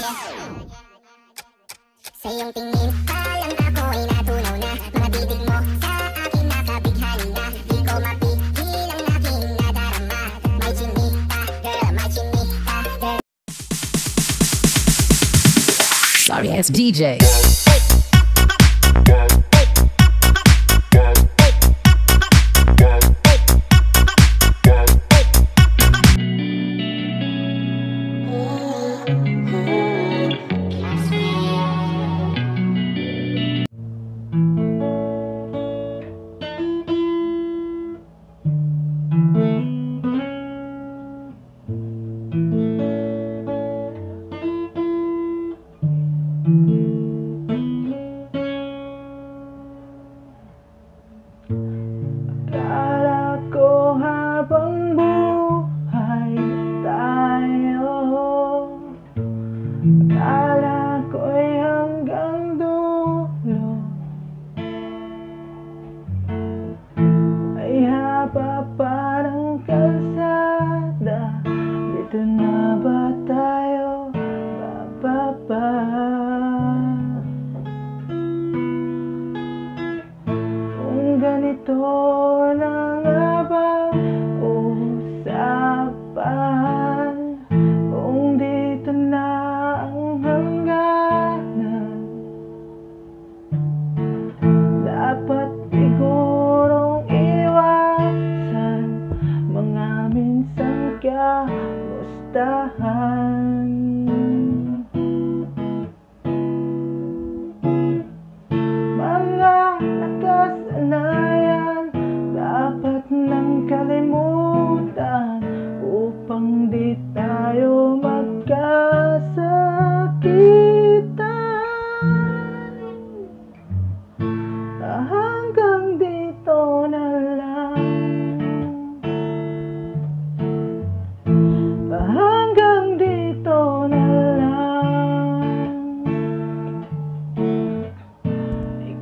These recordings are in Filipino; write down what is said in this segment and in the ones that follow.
palagi Sa iyong tingin Palang natunaw na Mga mo. Sa akin nakabighani na Di ko mapigil ang aking nadarama. May chinita, girl, may chinita, girl. Sorry, DJ.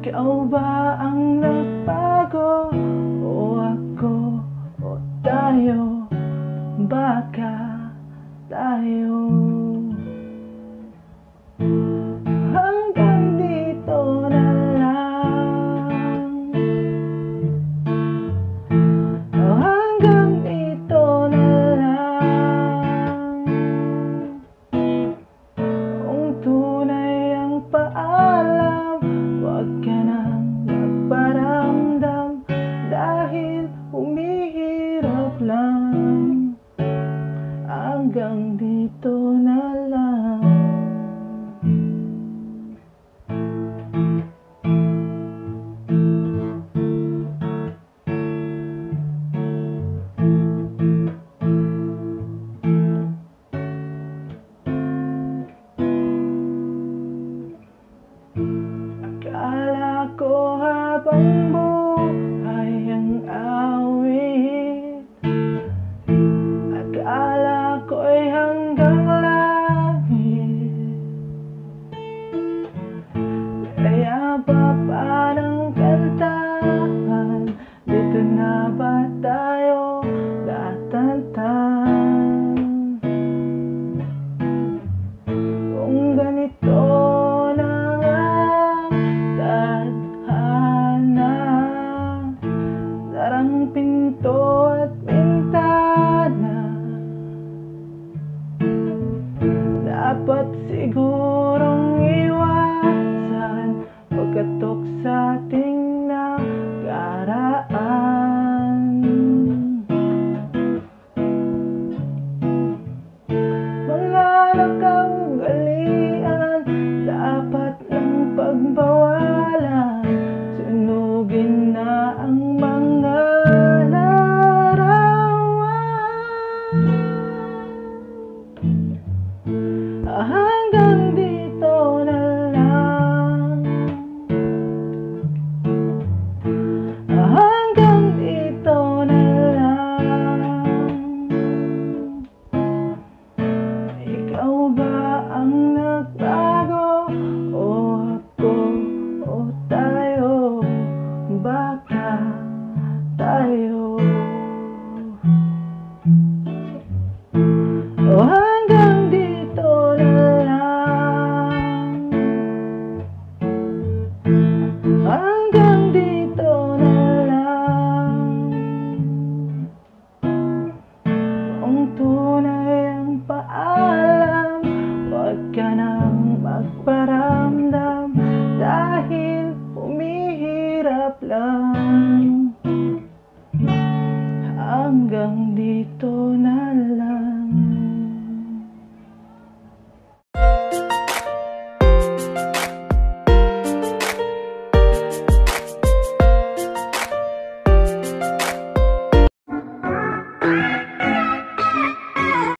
Ikaw ba ang nagbago? O ako? O tayo? Baka tayo? hanggang dito na lang. Akala ko habang baka tayo Hanggang dito na